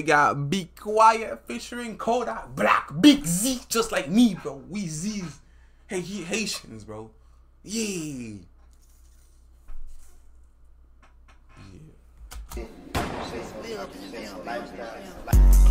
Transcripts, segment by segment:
We got Be Quiet featuring Kodak Black, Big Z, just like me, bro. We Z's. Hey, he Haitians, bro. Yeah. Way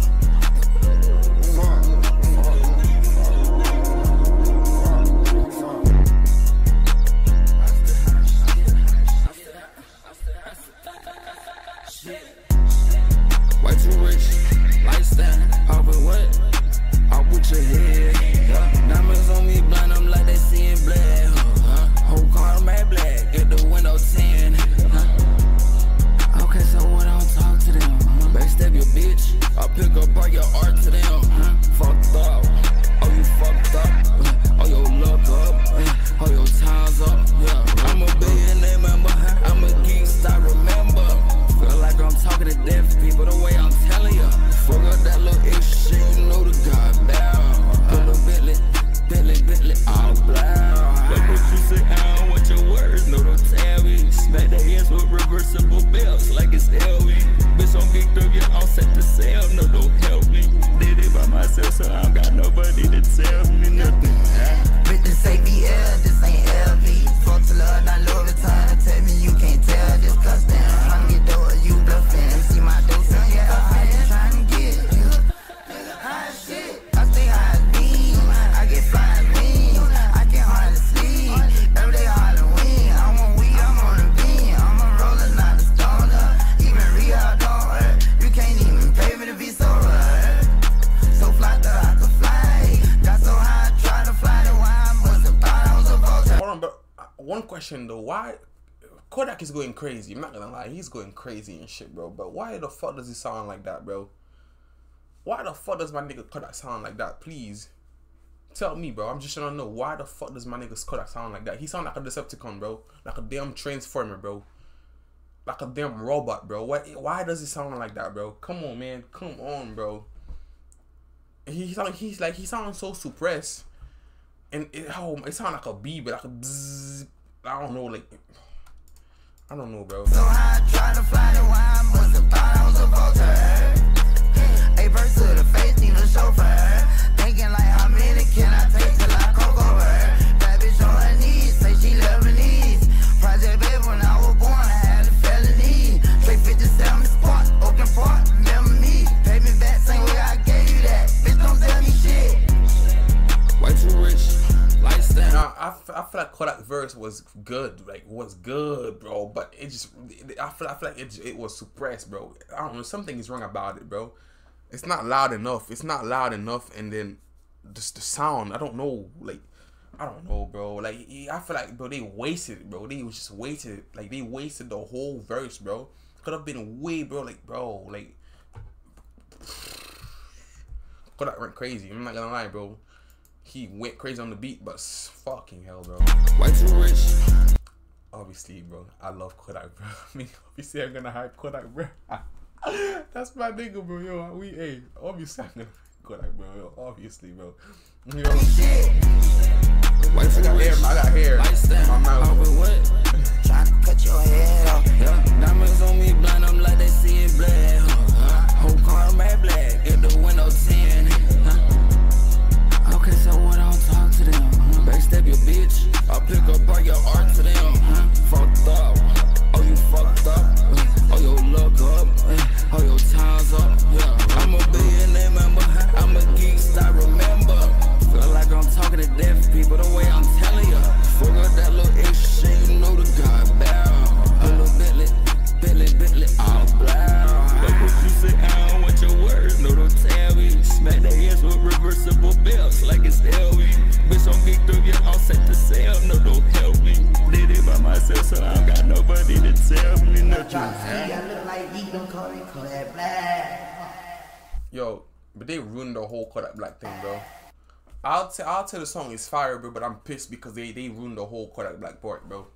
belts like it's Bitch, I'm geeked up, yeah, I'm set to sell, no don't help me. Did it by myself, so one question though, why Kodak is going crazy? I'm not gonna lie, he's going crazy and shit, bro. But why the fuck does he sound like that, bro? Why the fuck does my nigga Kodak sound like that? Please tell me, bro. I'm just trying to know why the fuck does my nigga Kodak sound like that? He sound like a Decepticon, bro. Like a damn transformer, bro. Like a damn robot, bro. Why? Why does he sound like that, bro? Come on, man. Come on, bro. He sound he's like he sounds so suppressed and it oh it sound like a bee, but like a bzzz. I don't know, like I don't know, bro. I, f- I feel like Kodak verse was good, like was good, bro. But it just, I feel, I feel like it, it was suppressed, bro. I don't know, something is wrong about it, bro. It's not loud enough. It's not loud enough, and then just the sound. I don't know, like, I don't know, bro. Like, I feel like, bro, they wasted it, bro. They was just wasted, like, they wasted the whole verse, bro. Could have been way, bro. Like, bro, like, Kodak went crazy. I'm not gonna lie, bro. He went crazy on the beat, but fucking hell, bro. Way too rich, Obviously, bro, I love Kodak, bro. I mean, obviously, I'm gonna hype Kodak, bro. That's my nigga, bro. Yo, we, hey, obviously, I'm gonna hype Kodak, bro. Yo, obviously, bro. Yo, I got hair, I got hair. My mouth. bitch, I pick up all your art Bitch, up, yeah, I'm set to sell, no don't help me. Did it by myself, so I don't got nobody to tell me nothing. Look like don't call me Black. Yo, but they ruined the whole Kodak Black thing, bro. I'll t- I'll tell the song is fire, bro, but I'm pissed because they they ruined the whole Kodak Black part, bro.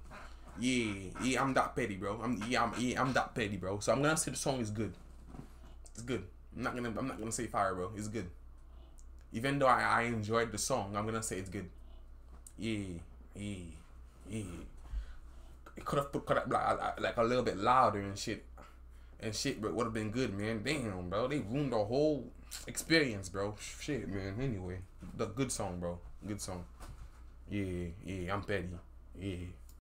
Yeah, yeah, I'm that petty, bro. I'm yeah, I'm yeah, I'm that petty, bro. So I'm gonna say the song is good. It's good. I'm not gonna I'm not gonna say fire, bro. It's good. Even though I, I enjoyed the song, I'm gonna say it's good. Yeah, yeah, yeah. It could have put Kodak Black uh, like a little bit louder and shit. and shit, bro. Would have been good, man. Damn, bro. They ruined the whole experience, bro. Shit, man. Anyway, the good song, bro. Good song. Yeah, yeah. I'm petty. Yeah.